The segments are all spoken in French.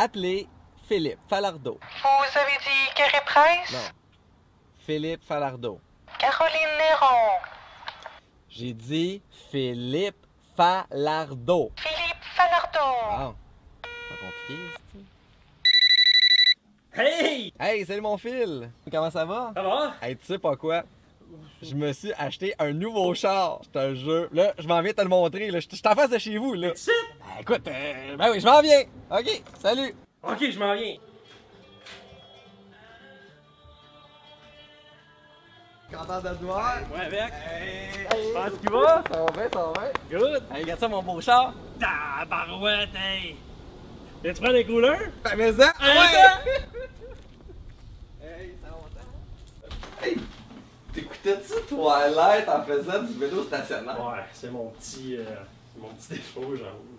Appelez Philippe Falardeau. Vous avez dit Carré Price? Non. Philippe Falardeau. Caroline Néron. J'ai dit Philippe Falardeau. Philippe Falardeau. Ah. Pas compliqué, c'est Hey! Hey, salut mon fil! Comment ça va? Ça va? Hey, tu sais pas quoi? Je me suis acheté un nouveau char, je te jure. Là, je m'en viens te le montrer, là. Je suis en face de chez vous, là. Ben écoute, euh, ben oui, je m'en viens. Ok, salut. Ok, je m'en viens. Content de te voir. Ouais, avec. Hey, Pense qu'il va? Ça va bien, ça va bien. Good. Hey, regarde ça, mon beau char. Tabarouette, hey! Viens-tu prendre les couleurs? Ben, mais ça. Hey, Ouais! hey, ça va longtemps. Hey, t'écoutais-tu Twilight en faisant du vélo stationnaire? Ouais, c'est mon petit. euh, c'est mon petit défaut, j'avoue.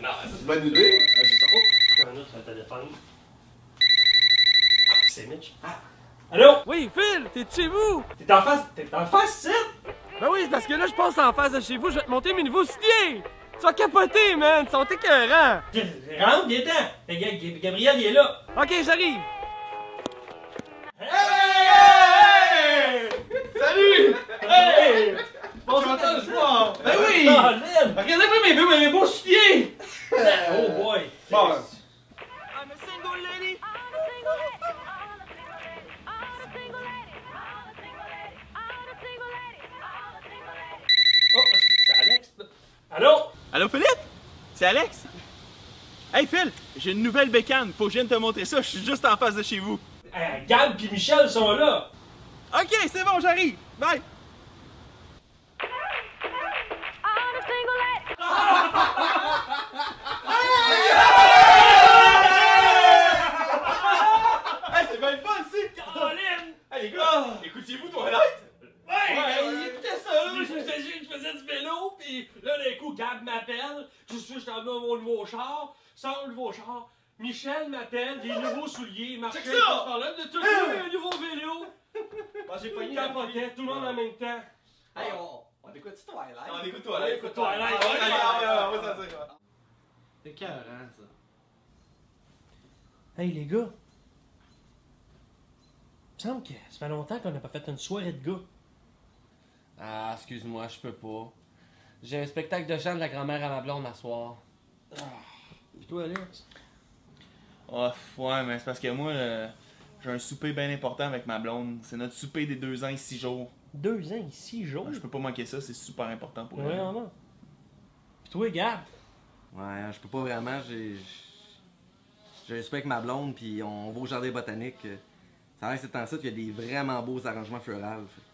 Non, c'est une bonne idée. Ah, j'ai ça. Oh! Minute, sur le téléphone. Ah, c'est Mitch. Ah! Allô? Oui, Phil, t'es de chez vous? T'es en face. T'es en face, c'est? Ben oui, c'est parce que là, je passe en face de chez vous, je vais te monter mes nouveaux souliers! Tu vas capoter, man! Ils sont écœurants! Rentre, viens-t'en! Hey, Ga- Ga- Gabriel, il est là! Ok, j'arrive! Hey! Salut! Hey! Bonjour, bonjour! Ben oui! Colin! Regardez-moi mes beaux, mes beaux Allô? Philippe? C'est Alex? Hey Phil, j'ai une nouvelle bécane, faut que je vienne te montrer ça, je suis juste en face de chez vous. Euh, Gab pis Michel sont là! Ok, c'est bon, j'arrive. Bye! Hey, c'est bien le fun ici! Caroline! Hey les gars, écoutiez-vous Twilight? Ouais! Ouais, écoutez ça, là! Je faisais, je faisais du vélo, pis là, d'un coup, Gab m'appelle. Tout de suite, je dans mon nouveau char. Sans le nouveau char. Michel m'appelle, des nouveaux souliers. Marchait par là, de tout un nouveau vélo. Ah, j'ai pogné la tout le monde en même temps. Hey, on, on écoute-tu Twilight? On écoute Twilight. Écoute Twilight. Ouais, ouais, ouais, ouais. C'est carré, ça. Hey les gars. Il me semble que ça fait longtemps qu'on n'a pas fait une soirée de gars. Ah, excuse-moi, je peux pas. J'ai un spectacle de chant de la grand-mère à ma blonde à soir. Pis toi, Alex? Oh, ouais, mais c'est parce que moi, euh, j'ai un souper bien important avec ma blonde. C'est notre souper des deux ans et six jours. Deux ans et six jours? Je peux pas manquer ça, c'est super important pour Ouais, elle. vraiment. Pis toi, Gab? Ouais, je peux pas vraiment, j'ai. J'ai un spectacle avec ma blonde, puis on va au jardin botanique. Ça a l'air que c'est temps-ci qu'il y a des vraiment beaux arrangements floraux. fait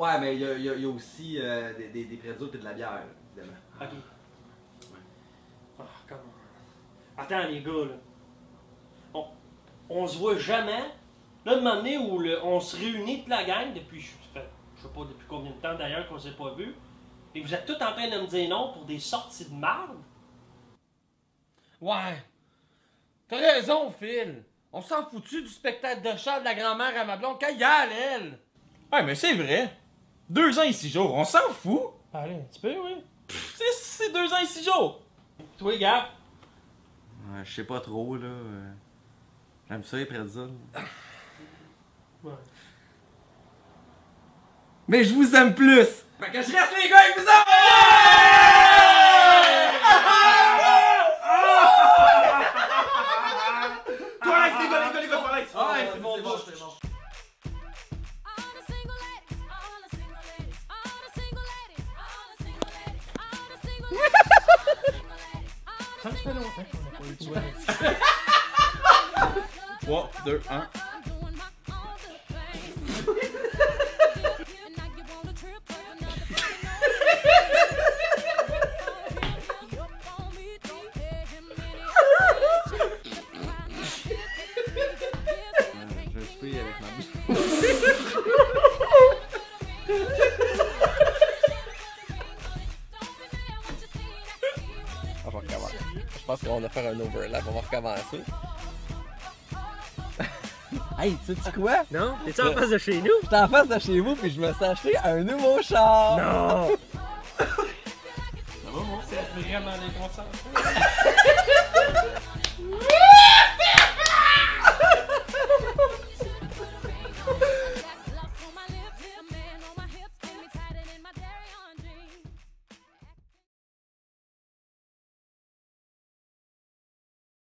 Ouais, mais il y a, il y a- il y a aussi euh, des, des, et de la bière, évidemment. Ok. Ah, comment? Attends, les gars, là. On, on se voit jamais. Là, de moment donné où le- on se réunit toute la gang depuis, je sais je sais pas depuis combien de temps d'ailleurs qu'on s'est pas vu. Et vous êtes tous en train de me dire non pour des sorties de merde. Ouais! T'as raison, Phil! On s'en foutu du spectacle de chant de la grand-mère à ma blonde quand y a elle! Ouais, mais c'est vrai. Deux ans et six jours, on s'en fout. Allez, un petit peu, oui. C'est deux ans et six jours. Toi? Ouais, je sais pas trop, là. euh, J'aime ça, les prédits. Ouais. Mais je vous aime plus! Fait que je reste les gars avec vous autres! Ça fait longtemps qu'on n'a Je pense qu'on va faire un overlap. On va recommencer. Hey, tu sais quoi? Non? T'es-tu en face de chez nous? J'étais en face de chez vous, puis je me suis acheté un nouveau char! Non! Ça va, moi? C'est vraiment les concentrés.